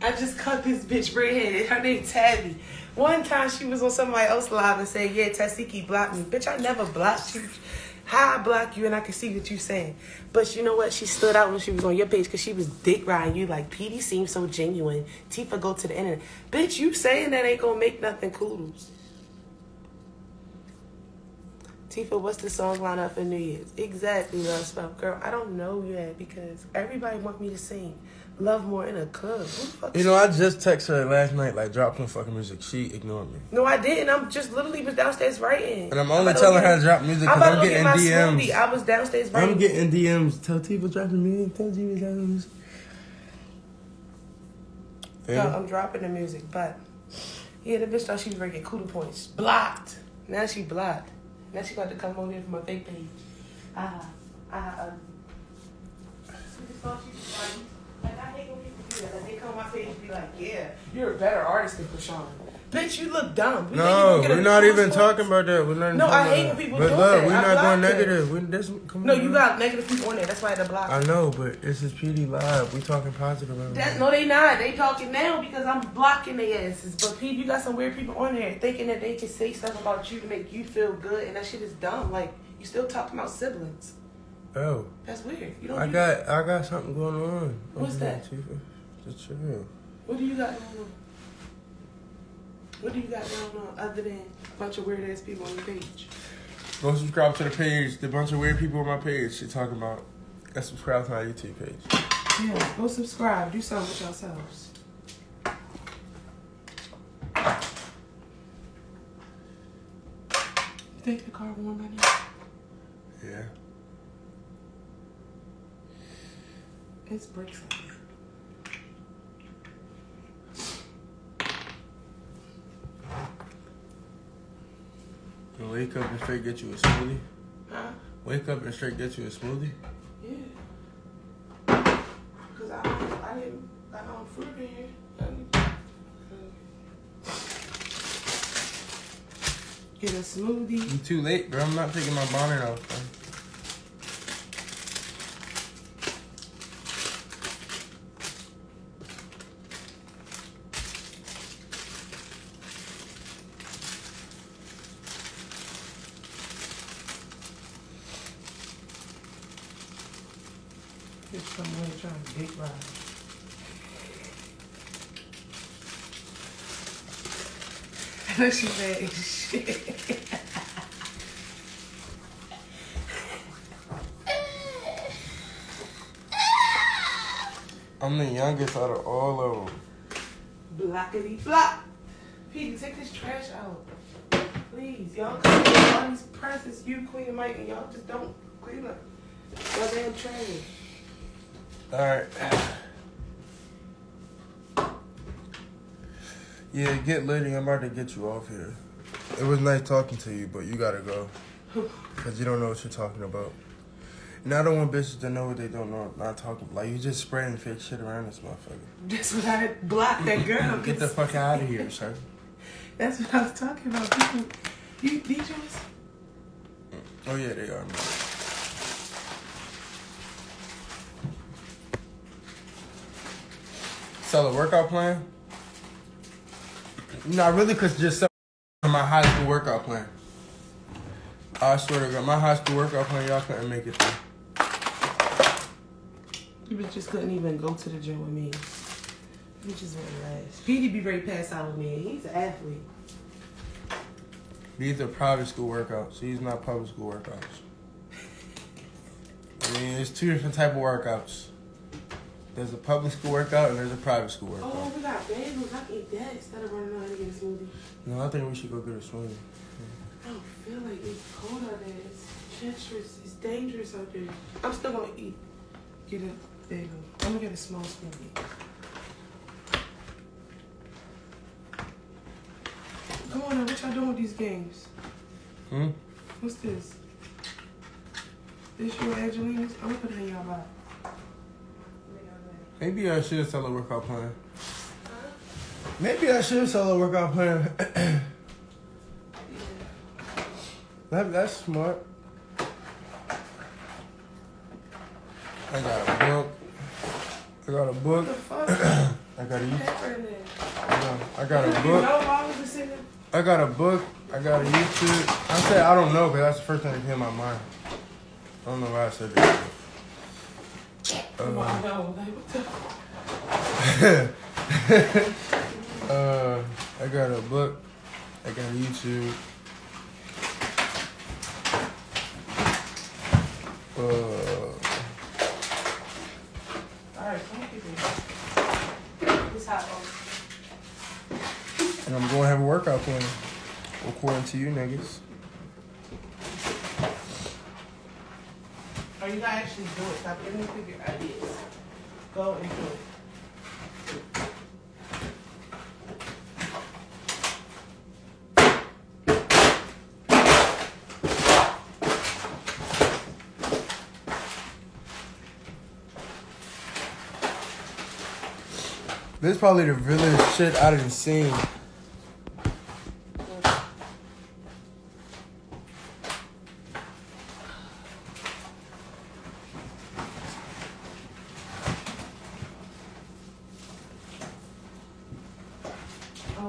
I just cut this bitch redheaded. Her name Tabby. One time she was on somebody else live and said, "Yeah, Tesehki blocked me." Bitch, I never blocked you. How I block you and I can see what you saying. But you know what? She stood out when she was on your page because she was dick riding you like PD seems so genuine. Tifa go to the internet. Bitch, you saying that ain't gonna make nothing kudos. Tifa, what's the song lineup for New Year's? Exactly, Love Spell. Girl, I don't know yet because everybody want me to sing Love More in a club. You know, I just texted her last night, like, drop some fucking music. She ignored me. No, I didn't. I'm just literally was downstairs writing. And I'm only telling her to drop music because I'm getting DMs. smoothie. I was downstairs writing. I'm getting DMs. Tell Tifa dropping music. Tell Tifa dropping music. So I'm dropping the music, but yeah, the bitch thought she was breaking kudo points. Blocked. Now she blocked. Now she got to come over here for my fake page. Ah, ah, um. She just thought she was funny. Like, I hate when people do that. Like, they come on my page and be like, yeah, you're a better artist than Chrisean. Bitch, you look dumb. We No, gonna get a we're not even talking about that. We're not. No, I hate when people But do look, that. we're I not going negative. We, this, come No, on, you got negative people on there. That's why the block. I know, but this is PD Live. We talking positive. Right That, no, they not. They talking now because I'm blocking their asses. But Pete, you got some weird people on there thinking that they can say stuff about you to make you feel good, and that shit is dumb. Like you still talking about siblings. Oh, That's weird. You don't. I got, I got something going on. What's that? Tifa. Just chill. What do you got going on? What do you got going on other than a bunch of weird ass people on your page? Go subscribe to the page. The bunch of weird people on my page. She talking about. Go subscribe to my YouTube page. Yeah, go subscribe. Do something with yourselves. You think the car warm now? Yeah. It's bricks wake up and straight get you a smoothie. Huh? Wake up and straight get you a smoothie. Yeah. Cause I I didn't I don't fruit in here. Get a smoothie. You too late, bro. I'm not taking my bonnet off. Bro. Get someone trying to dick ride. I know she mad as shit. I'm the youngest out of all of them. Blockity block. Petey, take this trash out. Please, y'all come with all these presents, you, Queen Mike, and y'all just don't clean up. Y'all damn trash. All right. Yeah, get Liddy. I'm about to get you off here. It was nice talking to you, but you gotta go. Because you don't know what you're talking about. And I don't want bitches to know what they don't know. Not talking. Like, you just spreading fake shit around this motherfucker. That's what I blocked that girl. Get the fuck out of here, sir. That's what I was talking about. People, you, these? Oh, yeah, they are. Sell a workout plan? Not really, because just sell my high school workout plan. I swear to God, my high school workout plan, y'all couldn't make it through. You just couldn't even go to the gym with me. You just went last. Petey be ready to pass out with me. He's an athlete. These are private school workouts. These not public school workouts. I mean, there's two different type of workouts. There's a public school workout and there's a private school oh, workout. Oh, we got bagels. I can eat that instead of running out to get a smoothie. No, I think we should go get a smoothie. I don't feel like it's cold out there. It's treacherous. It's dangerous out there. I'm still gonna eat. Get a bagel. I'm gonna get a small smoothie. Come on now, what y'all doing with these games? Hmm? What's this? This your Angelina's? I'm gonna put it in y'all box. Maybe I should sell a workout plan. Maybe I should sell a workout plan. that, that's smart. I got a book. I got a book. What the fuck? I got a YouTube. Pepper in there. I got You a know book. I was just sitting there? I got a book. I got a YouTube. I said I don't know, but that's the first thing that came to my mind. I don't know why I said that. Uh, no. Like, what the? uh, I got a book. I got a YouTube. Uh, keep it. This hot. And I'm going to have a workout plan, according to you niggas. Are you gotta actually do it. Stop giving me your ideas. Go and do it. This is probably the realest shit I done seen.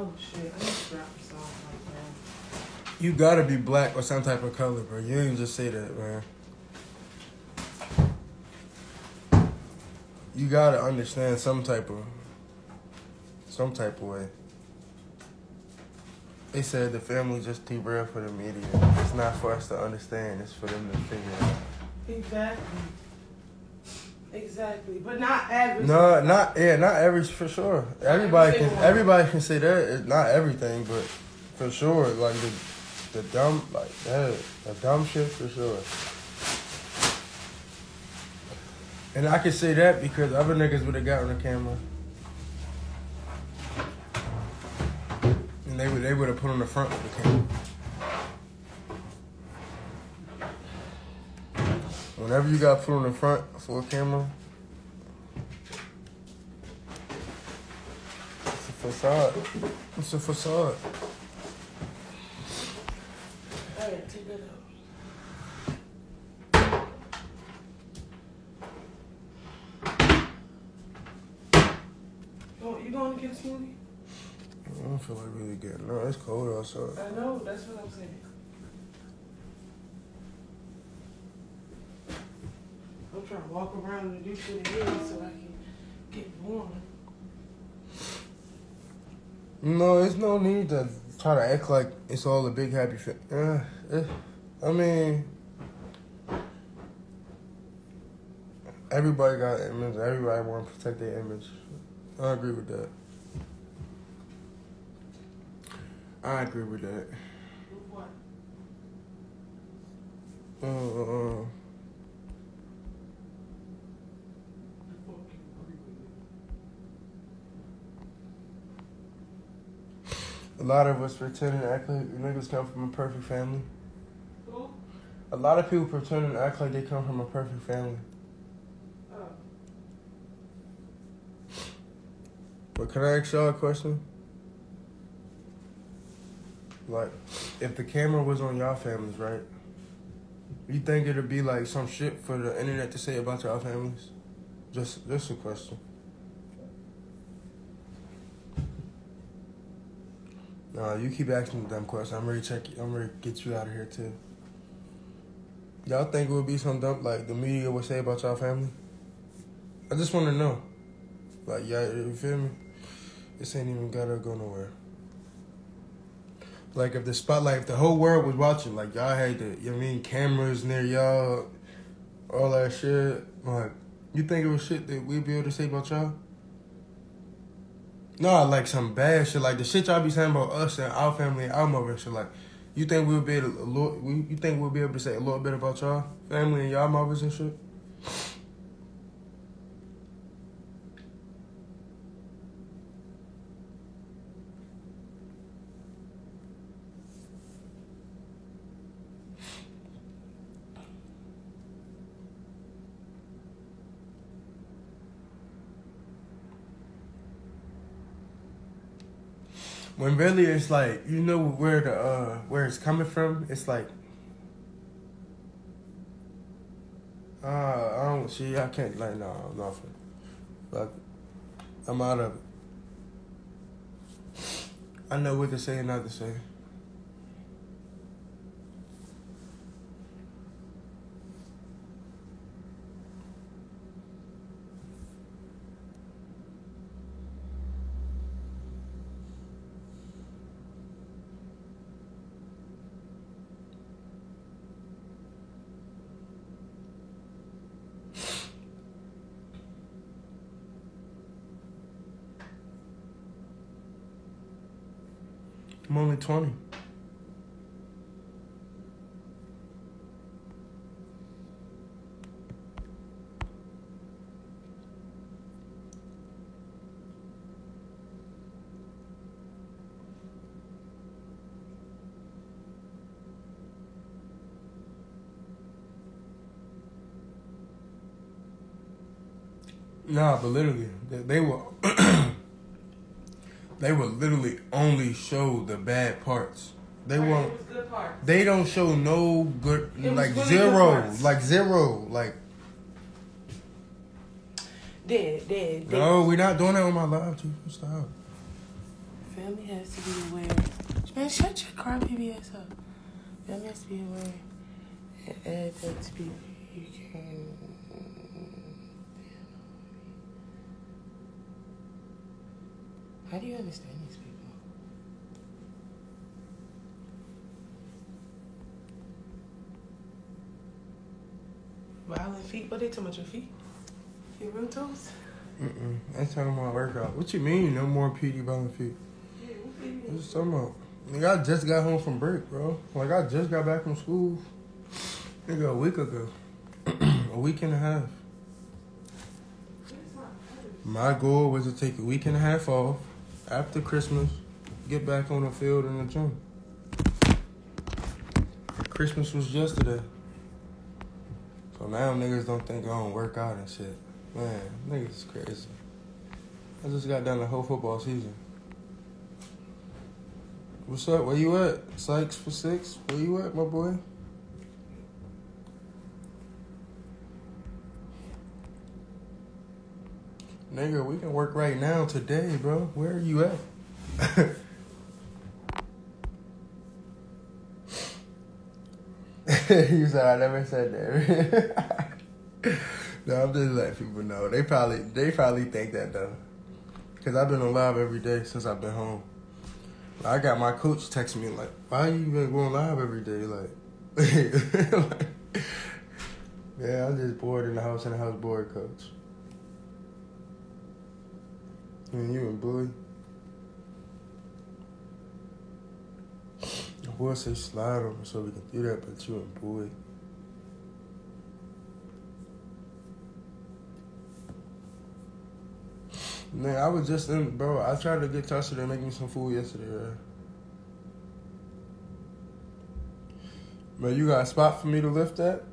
Oh shit, I need to drop this like that. You gotta be black or some type of color, bro. You ain't just say that, man. You gotta understand some type of, some type of way. They said the family just too rare for the media. It's not for us to understand. It's for them to figure out. Exactly. Exactly. But not average. No, not yeah, not average for sure. Everybody can everybody can say that. It's not everything, but for sure, like the the dumb like that, the dumb shit for sure. And I can say that because other niggas would have got on the camera. And they would they would have put on the front of the camera. Whenever you got put on the front for a camera, it's a facade. It's a facade. Alright, take that out. You going to get a smoothie? I don't feel like really getting. No, it's cold outside. I know, that's what I'm saying. I'm trying to walk around and do shit again so I can get warm. No, there's no need to try to act like it's all a big happy fa- uh, eh, I mean, everybody got an image. Everybody want to protect their image. I agree with that. I agree with that. What? Uh, uh, uh. A lot of us pretend to act like niggas come from a perfect family. Who? A lot of people pretend to act like they come from a perfect family. Oh. But can I ask y'all a question? Like, if the camera was on y'all families, right? You think it'd be like some shit for the internet to say about y'all families? Just, just a question. Nah, you keep asking dumb questions. I'm ready to check. I'm ready to get you out of here too. Y'all think it would be some dumb like the media would say about y'all family? I just want to know. Like, yeah, you feel me? This ain't even gotta go nowhere. Like if the spotlight, if the whole world was watching, like y'all had the, you know I mean, cameras near y'all, all that shit. Like, you think it was shit that we'd be able to say about y'all? No, like some bad shit, like the shit y'all be saying about us and our family and our mother and shit. Like, you think we'll be able to, you think we'll be able to say a little bit about y'all family and y'all mothers and shit? When really it's like you know where the uh where it's coming from. It's like uh I don't see I can't like no nothing. but I'm out of it. I know what to say and not to say. 20. Nah, but literally, they, they were they would literally only show the bad parts. They Right, won't. it was good parts. They don't show no good, like really zero, good like zero, like Dead, dead, dead. no. We're not doing that on my live. Too. Stop. Family has to be aware. Man, shut your crybaby ass up. Family has to be aware. And add that to be you can. How do you understand these people? Violent feet? What they talking about your feet? Your room toes? Mm-mm. That's talking about workout. What you mean? No more PD violent feet. Yeah? What you talking about? Nigga, I just got home from break, bro. Like I just got back from school. Nigga, a week ago. a week and a half. My goal was to take a week and a half off after Christmas, get back on the field in the gym. Christmas was yesterday. So now niggas don't think I don't work out and shit. Man, niggas is crazy. I just got done the whole football season. What's up? Where you at? Sykes for six? Where you at, my boy? Nigga, we can work right now today, bro. Where are you at? you said I never said that. no, I'm just letting people know. They probably they probably think that though. Cause I've been on live every day since I've been home. I got my coach texting me like, "Why you been going live every day?" Like, like yeah, I'm just bored in the house and the house bored, coach. And you and Bully. I would say slide over so we can do that, but you and Bully. Man, I was just in, bro. I tried to get Tasha to make me some food yesterday. Right? But you got a spot for me to lift at?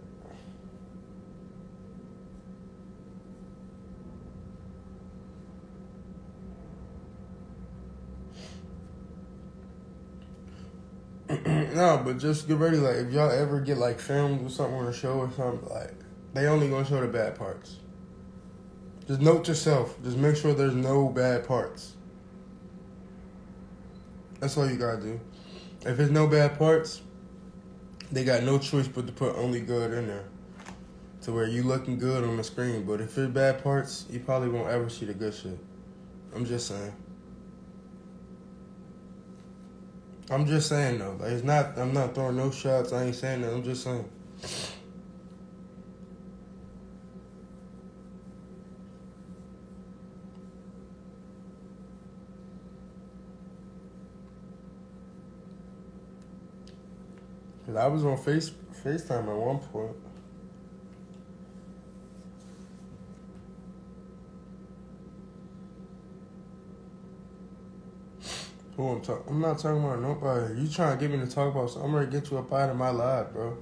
No, but just get ready. Like, if y'all ever get like filmed or something on a show or something, like they only gonna show the bad parts. Just note yourself. Just make sure there's no bad parts. That's all you gotta do. If there's no bad parts, they got no choice but to put only good in there. To where you looking good on the screen. But if there's bad parts, you probably won't ever see the good shit. I'm just saying. I'm just saying though. Like it's not I'm not throwing no shots. I ain't saying that. I'm just saying. Cause I was on Face FaceTime at one point. Who I'm talking? I'm not talking about nobody. You trying to get me to talk about something? I'm gonna get you up out of my life, bro.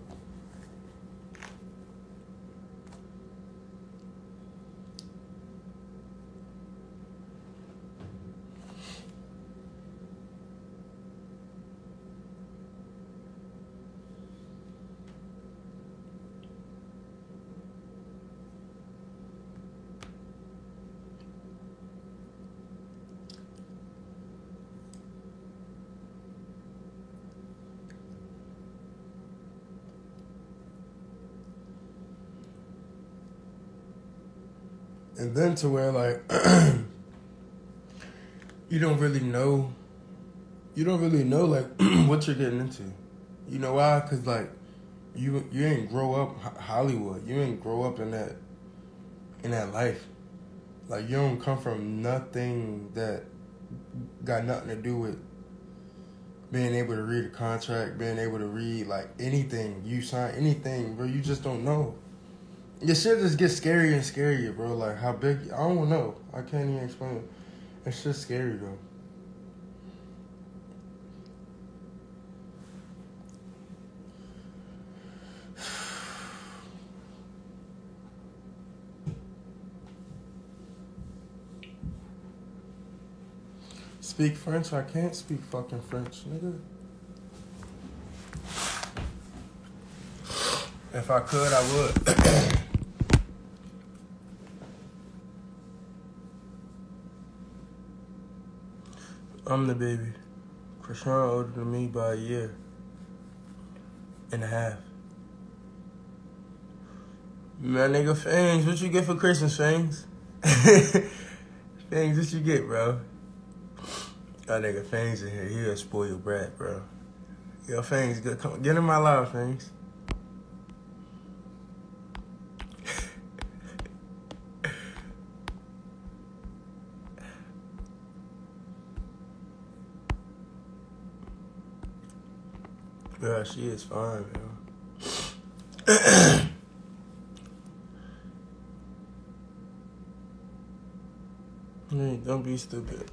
To where like you don't really know you don't really know like what you're getting into. You know why? Because like you you ain't grow up hollywood. You ain't grow up in that in that life. Like you don't come from nothing that got nothing to do with being able to read a contract being able to read like anything. You sign anything bro. You just don't know your shit just gets scarier and scarier, bro. Like how big I don't know. I can't even explain it. It's just scary though. Speak French? I can't speak fucking French, nigga. If I could, I would. I'm the baby. Chrisean older than me by a year and a half. Man, nigga, Fangs, what you get for Christmas, Fangs? Fangs, what you get, bro? That nigga Fangs in here. He a spoiled brat, bro. Yo, Fangs, get, come, get in my life, Fangs. Yeah, she is fine, man. hey, don't be stupid.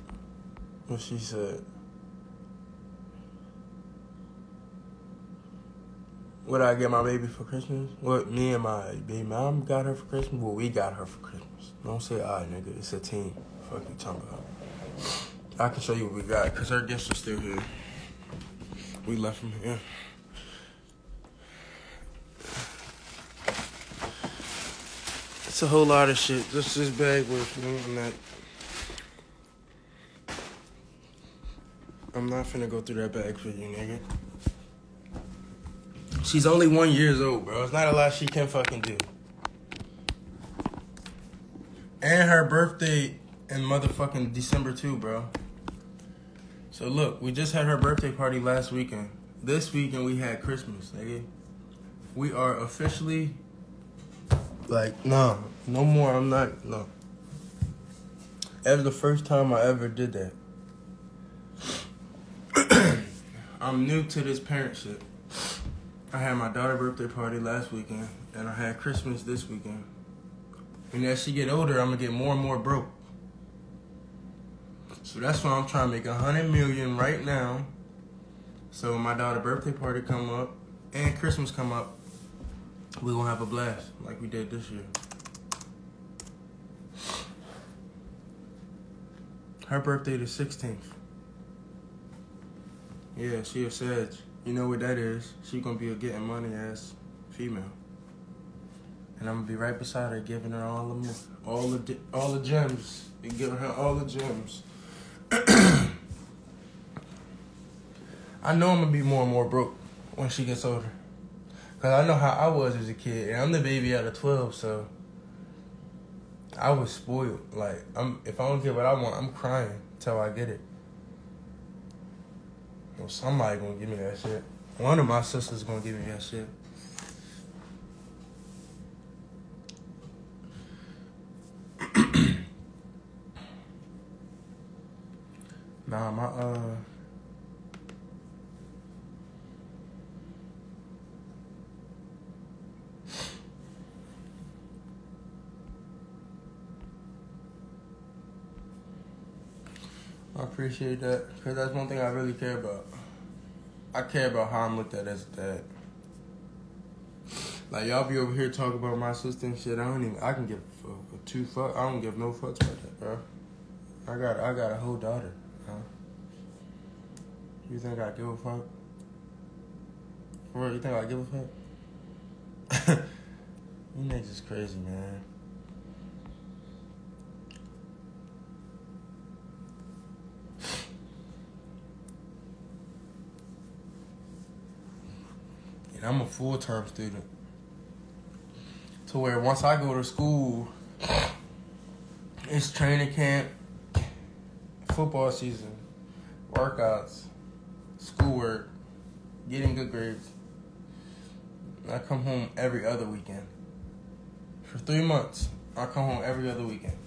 What she said. What I get my baby for Christmas? What me and my baby mom got her for Christmas? What we got her for Christmas? Don't say I, nigga. It's a team. Fuck you talking about. I can show you what we got, cause her gifts are still here. We left from here. It's a whole lot of shit. Just this bag worth doing that. I'm not finna go through that bag for you, nigga. She's only one years old, bro. It's not a lot she can fucking do. And her birthday in motherfucking December too, bro. So look, we just had her birthday party last weekend. This weekend we had Christmas, nigga. We are officially like, no, no more. I'm not, no. Ever the first time I ever did that. I'm new to this parent shit. I had my daughter birthday party last weekend, and I had Christmas this weekend. And as she get older, I'm gonna get more and more broke. So that's why I'm trying to make a hundred million right now. So my daughter birthday party come up and Christmas come up, we gonna have a blast like we did this year. Her birthday the 16th. Yeah, she a Sag. You know what that is. She gonna be a getting money ass female. And I'm gonna be right beside her, giving her all the all the all the gems. and giving her all the gems. I know I'm gonna be more and more broke when she gets older. Cause I know how I was as a kid, and I'm the baby out of twelve, so I was spoiled. Like I'm, if I don't get what I want, I'm crying till I get it. Well, somebody gonna give me that shit. One of my sisters gonna give me that shit. nah, my uh. I appreciate that because that's one thing I really care about. I care about how I'm looked at as a dad. Like y'all be over here talking about my sister and shit. I don't even. I can give a, a two fuck. I don't give no fucks about that, bro. I got. I got a whole daughter. Huh? You think I give a fuck? For you think I give a fuck? you niggas is crazy, man. And I'm a full term student. To where once I go to school, It's training camp, football season, workouts, schoolwork, getting good grades. I come home every other weekend. For three months, I come home every other weekend.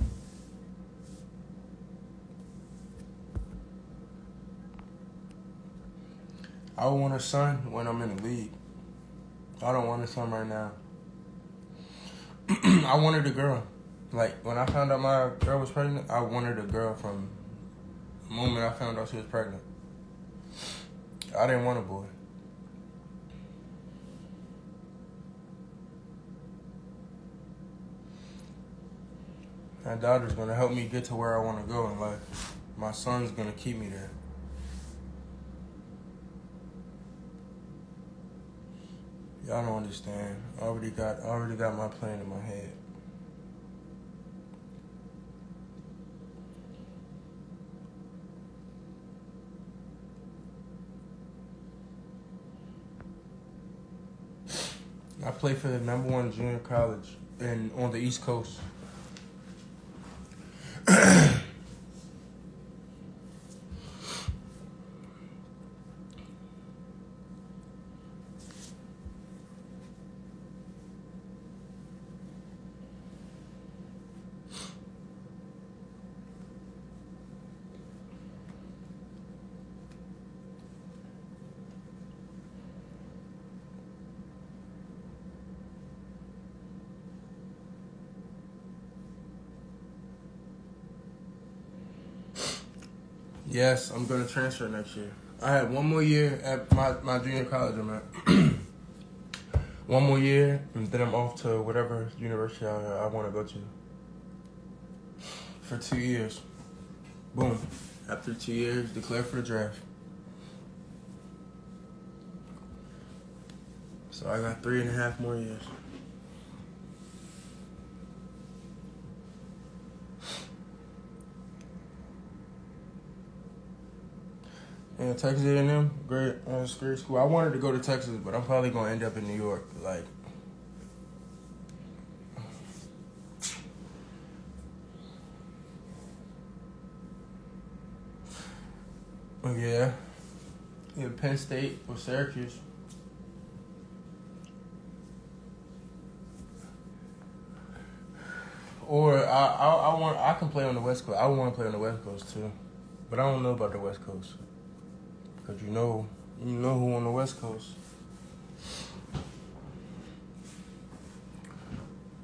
I want a son when I'm in the league. I don't want a son right now. I wanted a girl. Like when I found out my girl was pregnant, I wanted a girl from the moment I found out she was pregnant. I didn't want a boy. My daughter's gonna help me get to where I want to go in life. My son's gonna keep me there. Y'all don't understand. I already got I already got my plan in my head. I play for the number one junior college in on the East Coast. Yes, I'm gonna transfer next year. I have one more year at my, my junior college I'm at. one more year, and then I'm off to whatever university I, I want to go to. For two years. Boom. After two years, declare for the draft. So I got three and a half more years. Yeah, Texas A&M, great, a great school. I wanted to go to Texas, but I'm probably gonna end up in New York. Like, yeah, yeah, Penn State or Syracuse. Or I, I, I want, I can play on the West Coast. I want to play on the West Coast too, but I don't know about the West Coast. Cause you know, you know who on the West Coast.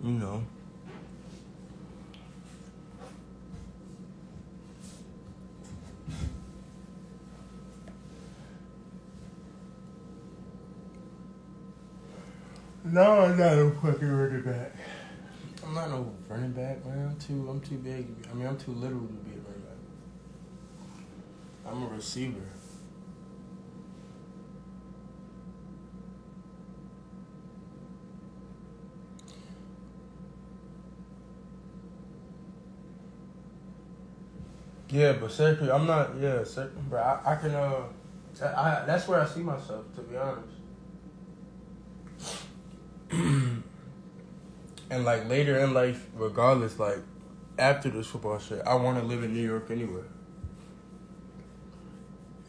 You know. No, I'm not a fucking running back. I'm not no running back, man. I'm too, I'm too big. I mean, I'm too little to be a running back. I'm a receiver. Yeah, but Syracuse, I'm not. Yeah, Syracuse, bro. I, I can. Uh, I, that's where I see myself, to be honest. and like later in life, regardless, like after this football shit, I want to live in New York anyway.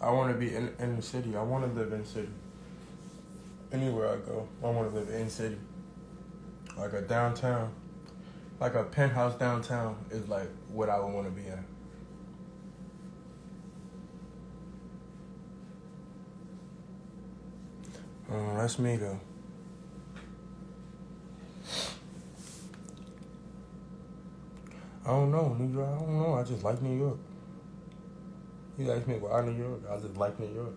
I want to be in in the city. I want to live in city. Anywhere I go, I want to live in city. Like a downtown, like a penthouse downtown is like what I would want to be at. Oh, that's me though. I don't know, New York. I don't know. I just like New York. You ask me why New York? I just like New York.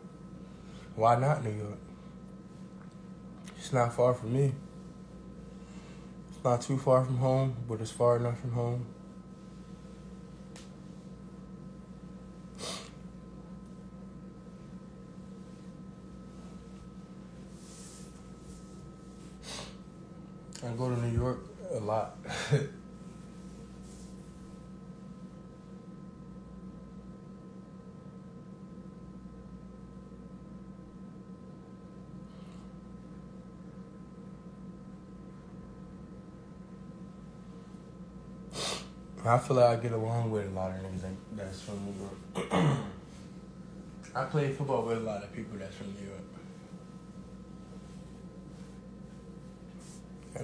Why not New York? It's not far from me. It's not too far from home, but it's far enough from home. I go to New York a lot. I feel like I get along with a lot of niggas that- that's from New York. I play football with a lot of people that's from New York.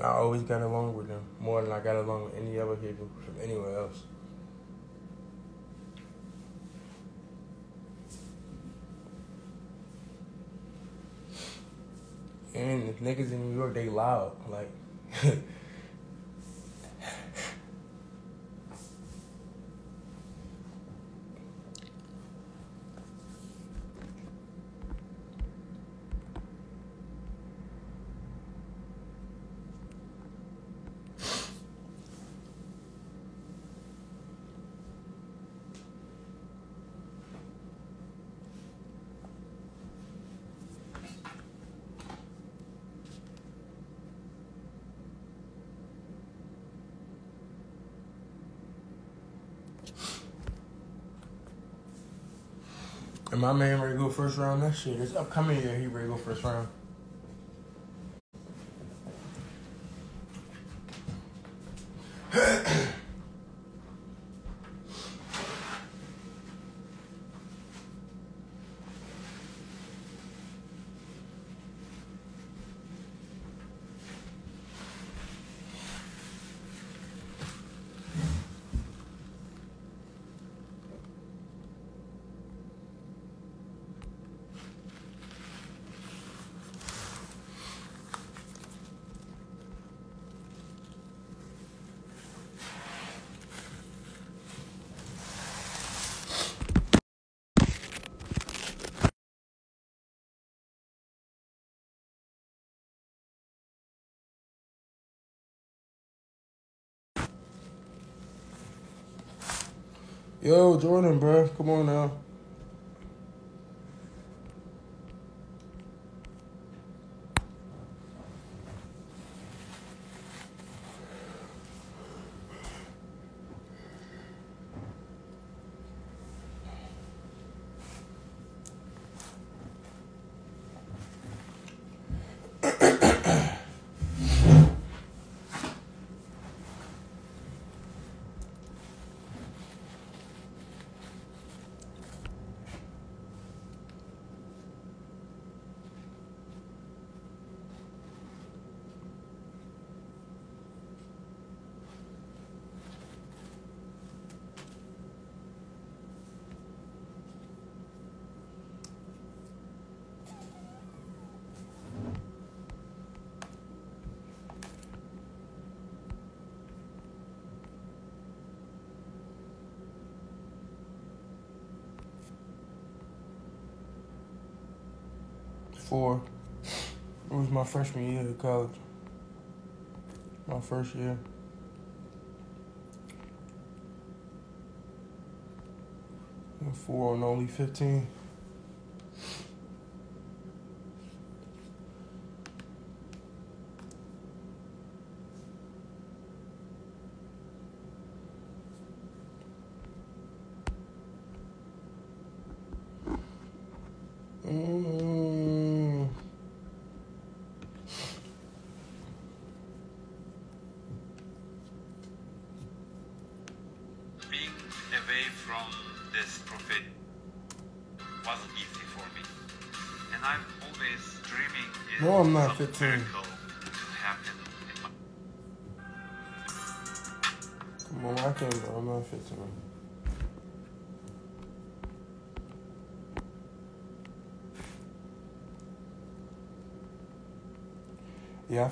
And I always got along with them more than I got along with any other people from anywhere else. And niggas in New York, they loud. Like, my man ready to go first round. That shit. This upcoming year, he ready to go first round. Yo, Jordan, bro, come on now. Four. It was my freshman year of college. My first year. Four and only 15.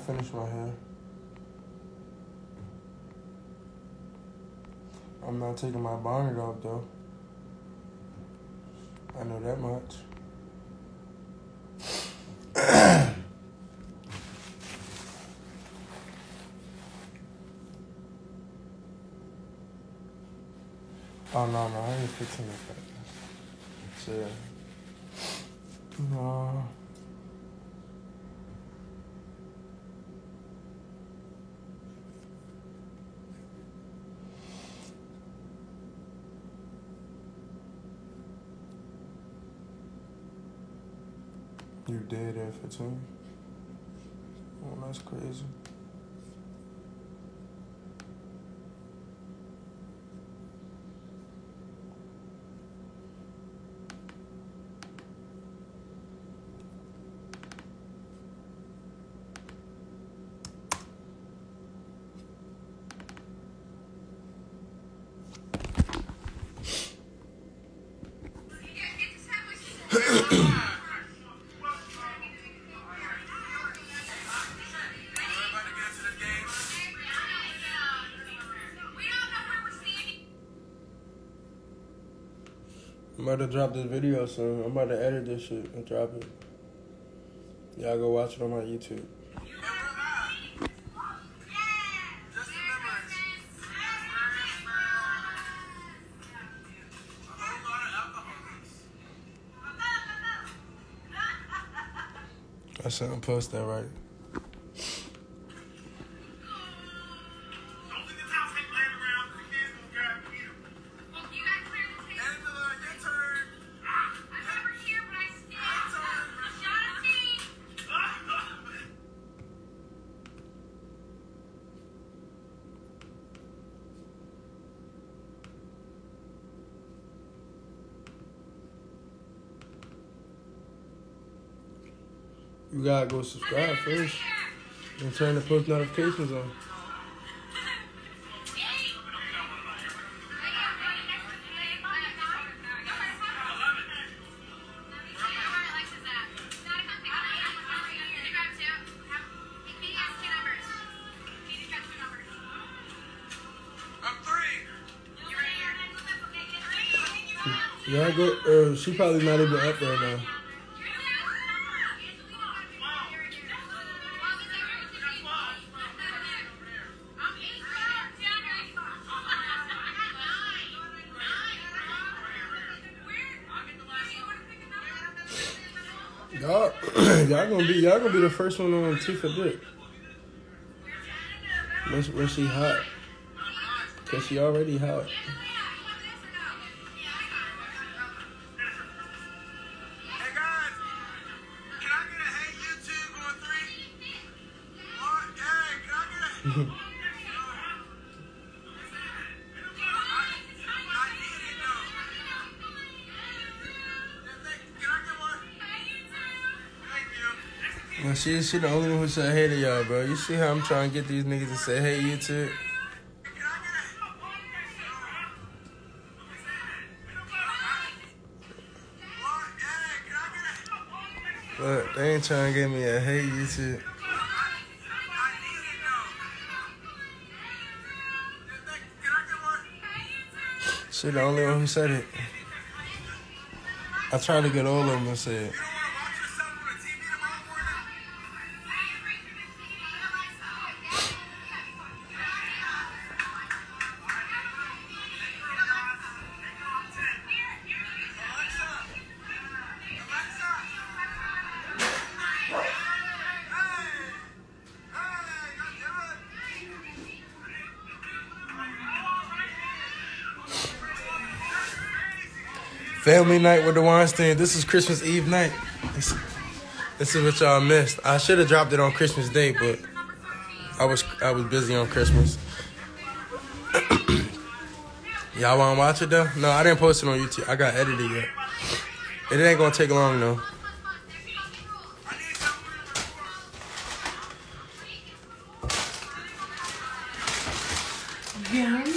Finished my hair. I'm not taking my bonnet off though. I know that much. Oh no, no, I ain't 15 like that. So yeah. No. You dead at 15? Oh, that's crazy. About to drop this video soon. I'm about to edit this shit and drop it. Y'all go watch it on my YouTube. I shouldn't post that right. You gotta go subscribe first and turn the post notifications on. Yeah, I go. Uh, she probably not even up right now. First one on T for Dick. When when she hot, cause she already hot. Well, she she the only one who said hey to y'all, bro. You see how I'm trying to get these niggas to say hey get a? Look, they ain't trying to get me a hey it I? She the only one who said it. I tried to get all of them to say it. Family night with the Weinstein. This is Christmas Eve night. This, is what y'all missed. I should have dropped it on Christmas Day, but I was I was busy on Christmas. y'all want to watch it though? No, I didn't post it on YouTube. I got edited yet. It ain't gonna take long though. Yummy.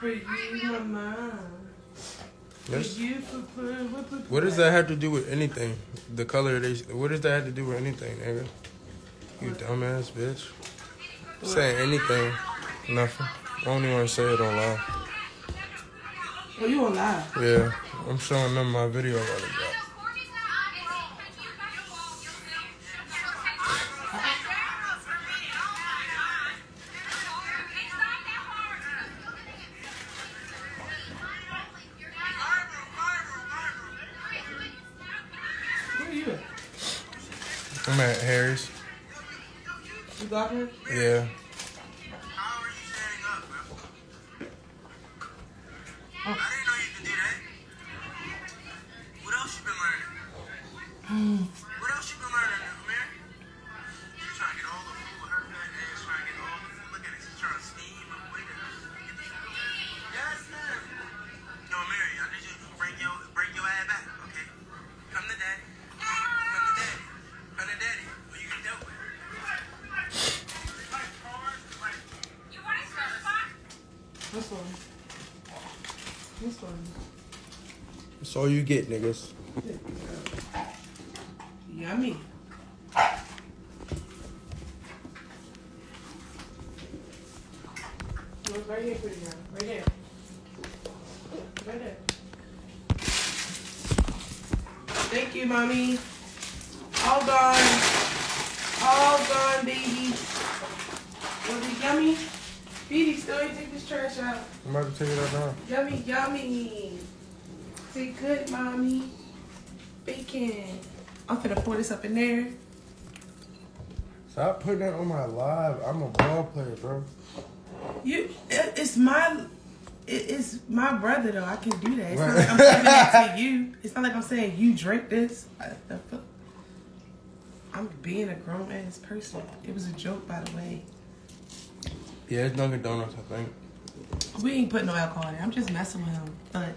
For you, mama. For Yes. you, for, for, what, what, What does that have to do with anything? Color they. What does that have to do with anything, nigga? You dumbass bitch. Say anything, nothing. I don't even want to say it on live. Oh, you on live? Yeah, I'm showing them my video about it. all you get, niggas. Yummy. Right here, pretty girl. Right there. Right there. Thank you, mommy. All gone. All gone, baby. Was it yummy? Petey, still ain't take this trash out. I'm about to take it out now. Yummy, yummy. Say good, mommy. Bacon. I'm finna pour this up in there. Stop putting that on my live. I'm a ball player, bro. You, it, it's my, it, it's my brother though. I can do that. It's not like I'm giving it to you. It's not like I'm saying you drink this. I'm being a grown ass person. It was a joke, by the way. Yeah, it's Dunkin' Donuts, I think. We ain't putting no alcohol in it. I'm just messing with him. But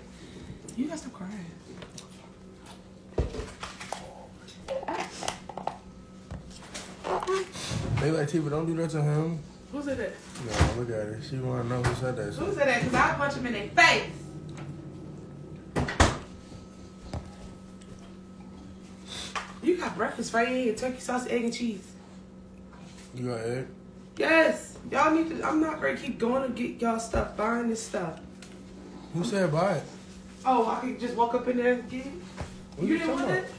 you got to stop crying. They like T, but don't do that to him. Who said that? No, look at it. She wanna know who said that Who said that? Because I'll punch him in the face. You got breakfast right here. Turkey sauce, egg, and cheese. You got egg? Yes. Y'all need to. I'm not going to keep going to get y'all stuff, buying this stuff. Who said buy it? Oh, I could just walk up in there and get it? What you you didn't want talking that?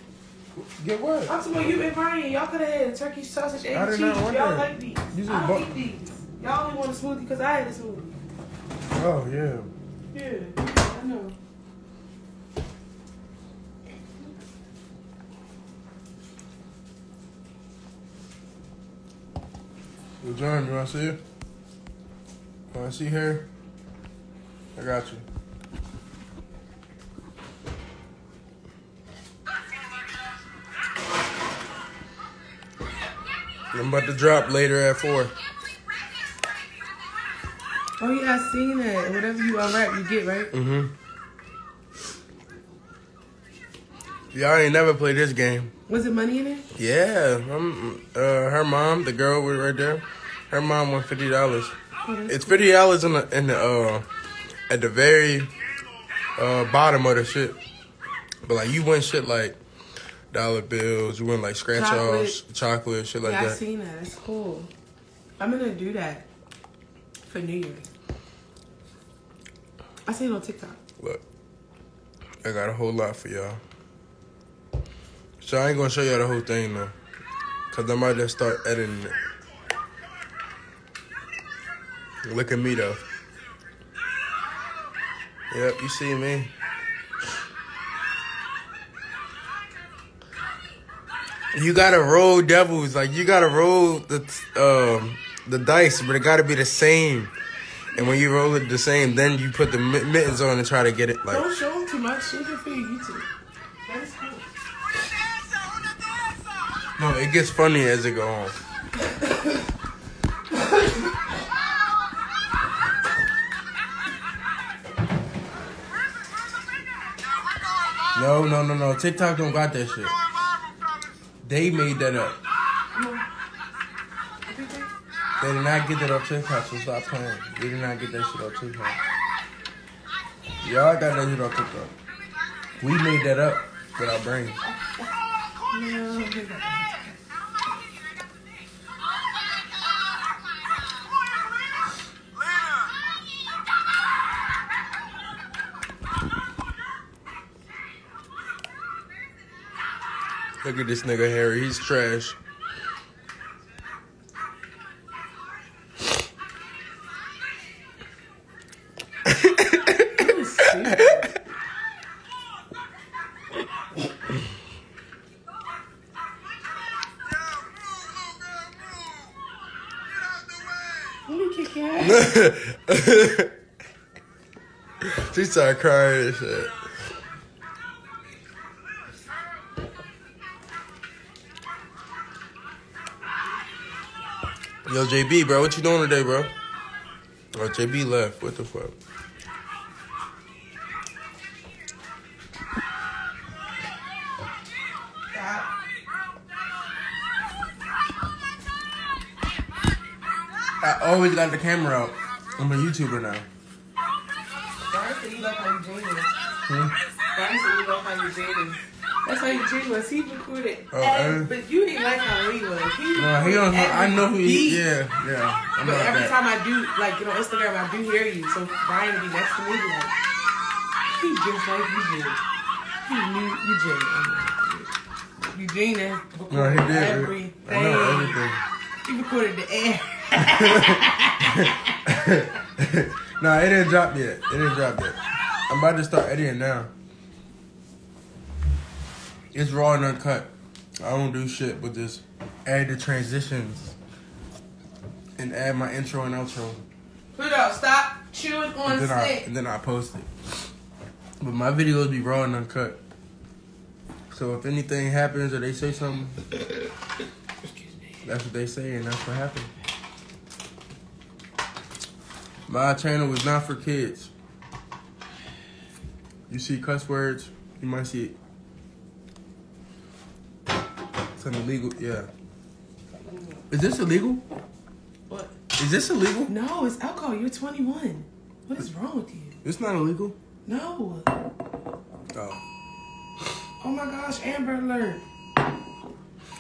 Get what? I'm talking about you and Brian. Y'all could have had turkey sausage, egg, and cheese. Y'all that. like these. You I don't eat these. Y'all only want a smoothie because I had a smoothie. Oh yeah. Yeah, I know. Well, John, you wanna see it? Wanna see her? I got you. I'm about to drop later at four. Oh yeah, I seen that. Whatever you unwrap, you get right. Mm-hmm. Y'all ain't never played this game. Was it money in it? Yeah, um, uh, her mom, the girl with right there, her mom won fifty dollars. Oh, It's fifty dollars in the in the uh, at the very uh, bottom of the shit. But like you win shit like dollar bills, you win like scratch offs, Chocolate. chocolate, shit like yeah, I that. seen that. That's cool. I'm gonna do that for New Year's. I seen it on TikTok. Look, I got a whole lot for y'all. So I ain't gonna show y'all the whole thing though, cause I might just start editing it. Look at me though. Yep, you see me. You gotta roll devils, like you gotta roll the um the dice, but it gotta be the same. And when you roll it the same, then you put the mittens on and try to get it like. Don't show them too much. Shit can feed YouTube. That is cool. No, it gets funny as it goes on. No, no, no, no. TikTok don't got that shit. They made that up. They did not get that off TikTok, so stop playing. They did not get that shit off TikTok. Y'all got that shit off TikTok. We made that up with our brains. Look at this nigga Harry. He's trash. That was stupid. Let me kick your ass. she started crying and shit. Yo, JB, bro, what you doing today, bro? Oh, JB left. What the fuck? I always got the camera out. I'm a YouTuber now. You how you you how you. That's how you dream was. He recorded, Oh, uh, but you ain't like how he was. He No, he don't. recorded I know who he. Yeah, yeah. I'm But every that. time I do, like, get on Instagram, I do hear you. So Brian would be next to me, like, he just like you did. You, Eugene. Eugene has No, he recorded did. everything. I know everything. He recorded the air. Nah, it didn't drop yet. It didn't drop yet. I'm about to start editing now. It's raw and uncut. I don't do shit but just add the transitions and add my intro and outro. Pluto, stop chewing on And then I and then I post it. But my videos be raw and uncut. So if anything happens or they say something, that's what they say and that's what happened. My channel was not for kids. You see cuss words, you might see it. Some illegal, yeah. Is this illegal? What? Is this illegal? No, it's alcohol. You're 21. What is wrong with you? It's not illegal. No. Oh. Oh my gosh, Amber Alert.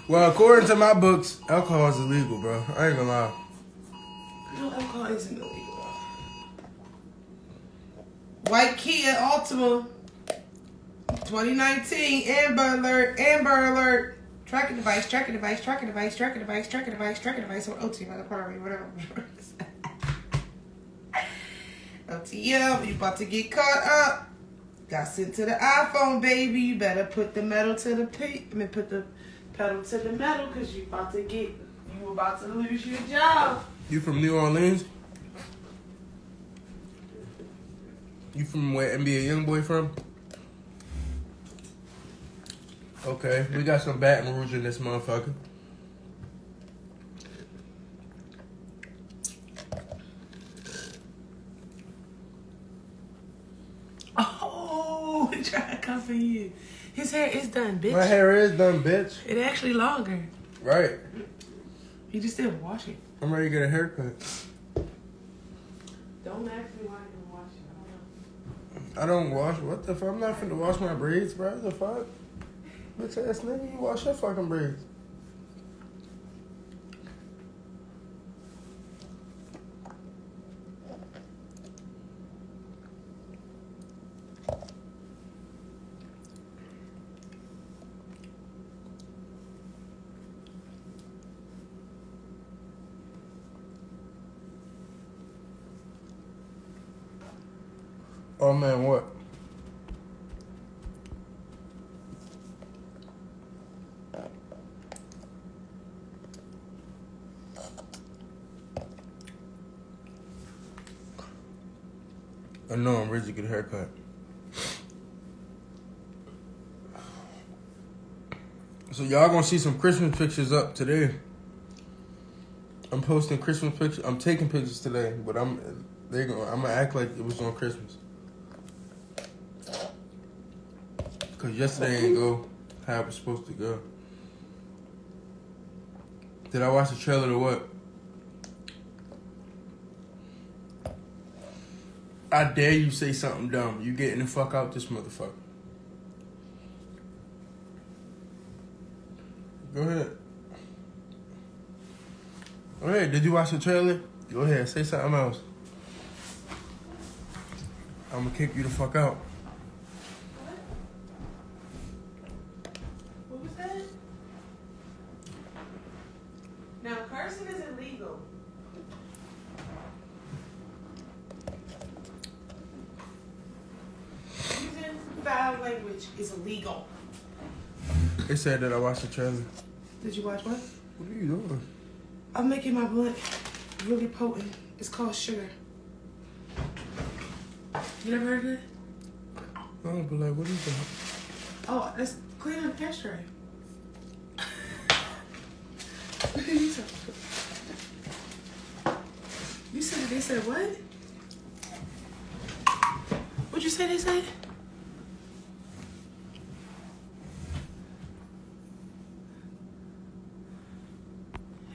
Well, according to my books, alcohol is illegal, bro. I ain't gonna lie. No, alcohol isn't illegal. White Kia Altima 2019 Amber Alert, Amber Alert. Tracking device, tracking device, tracking device, tracking device, tracking device, tracking device, or OT, by the part whatever. OTM, you about to get caught up. Got sent to the iPhone, baby. You better put the metal to the pe- I mean, put the pedal to the metal, cause you about to get, you about to lose your job. You from New Orleans? You from where NBA YoungBoy from? Okay, we got some Baton Rouge in this motherfucker. Oh, he tried to cover you. His hair is done, bitch. My hair is done, bitch. It actually longer. Right. You just didn't wash it. I'm ready to get a haircut. Don't ask me why I didn't wash it. I don't wash. What the fuck? I'm not finna wash my braids, bro. The fuck? Bitch ass nigga, you wash your fucking braids. Oh man, what? Ready to get a haircut. So y'all gonna see some Christmas pictures up today. I'm posting Christmas pictures. I'm taking pictures today, but I'm they gonna I'm gonna act like it was on Christmas. Cause yesterday ain't go how it was supposed to go. Did I watch the trailer or what? I dare you say something dumb. You getting the fuck out this motherfucker. Go ahead. Go ahead. Did you watch the trailer? Go ahead. Say something else. I'm gonna kick you the fuck out. What was that? Now, cursing is illegal. Using foul language is illegal. They said that I watched the trailer. Did you watch what? What are you doing? I'm making my blunt really potent. It's called sugar. You never heard of it? No, but like, what you doing? Oh, that's clean up the ashtray. What are you talking about? You said they said what? What'd you say they said?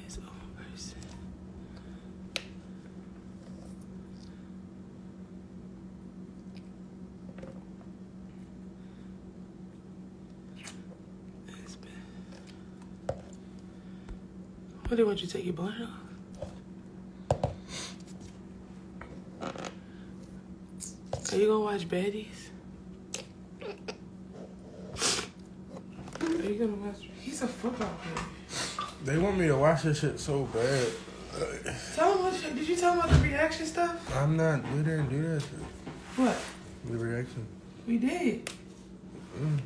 His own person. It's been- What do you want you to take your blunt off? Are you gonna watch baddies? are you gonna watch? He's a football player. They want me to watch this shit so bad. Tell him what. Did you tell him about the reaction stuff? I'm not. We didn't do that shit. What? The reaction. We did. Mm.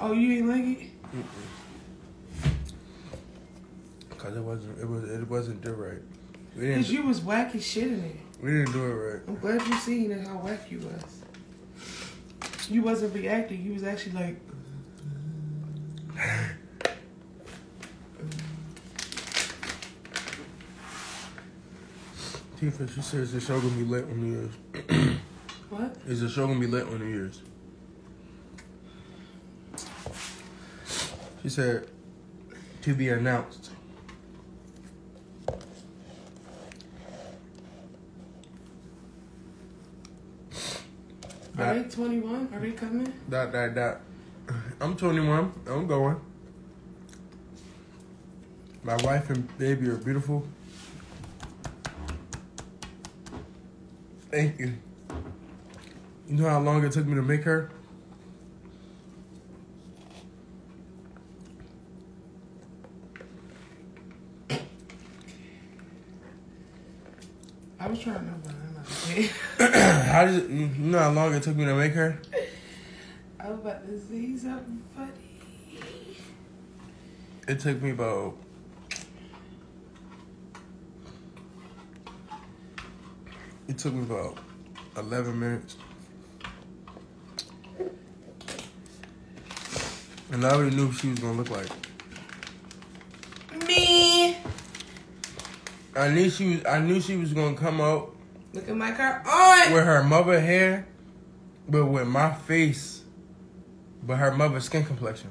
Oh, you ain't like it? Cause it wasn't. It was. It wasn't do right. We Cause didn't. you was wacky shit in it. We didn't do it right. I'm glad you seen it how whack you was. You wasn't reacting. You was actually like. Tifa, she says the show gonna be lit on New Year's. What? Is the show gonna be lit on New Year's? She said to be announced. Are they 21? Are they coming? Dot dot dot. I'm 21. I'm going. My wife and baby are beautiful. Thank you. You know how long it took me to make her? I was trying to know, but I'm not okay. how did it, you know how long it took me to make her? I was about to say something funny. It took me about It took me about eleven minutes. And I already knew what she was gonna look like. Me. I knew she was I knew she was gonna come out Look at my car on. with her mother hair, but with my face, but her mother's skin complexion.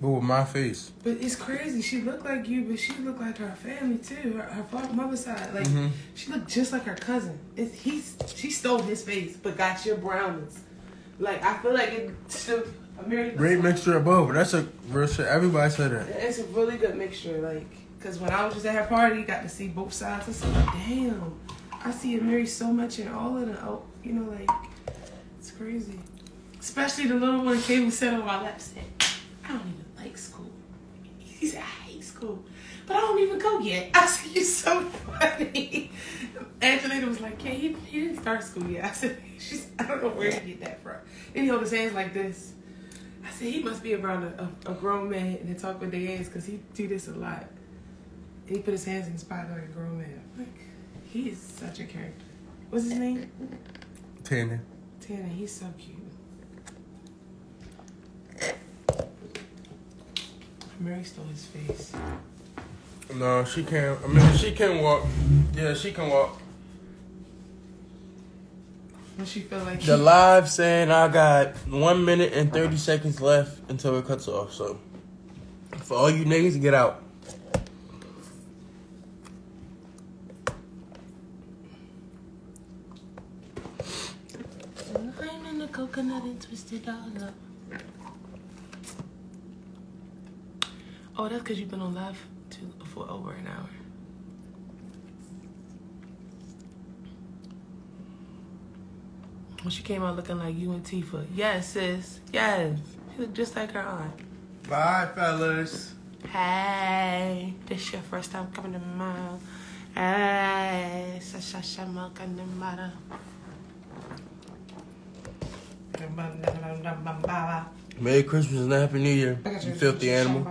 But with my face. But it's crazy. She looked like you, but she looked like her family too. Her, her mother's side, like Mhm. she looked just like her cousin. It's he's she stole his face, but got your brownness. Like I feel like it. Still, American. Great mixture of both. That's a real shit. Everybody said that. It's a really good mixture. Like, cause when I was just at her party, you got to see both sides. I said, damn, I see it Mary so much in all of them. Oh, you know, like it's crazy. Especially the little one came and sat on my lap. Said, I don't even like school. He said, I hate school, but I don't even go yet. I said, you're so funny. Angelina was like, yeah, he, he didn't start school yet. I said, she's, I don't know where he get that from. Then he held his hands like this. I said he must be around a, a, a grown man and they talk with their hands because he do this a lot. And he put his hands in his pocket like a grown man. Like he is such a character. What's his name? Tanner. Tanner. He's so cute. Mary stole his face. No, she can't. I mean, she can walk. Yeah, she can walk. When she felt like The he- live saying I got one minute and 30 seconds left until it cuts off. So, for all you niggas, get out. I'm in the coconut and twisted all up. Oh, that's because you've been on live too, for over an hour. When she came out looking like you and Tifa. Yes, sis. Yes. She looked just like her aunt. Bye, fellas. Hey, this your first time coming to my house. Hey, Sasha the matter. Merry Christmas and Happy New Year, you filthy animal.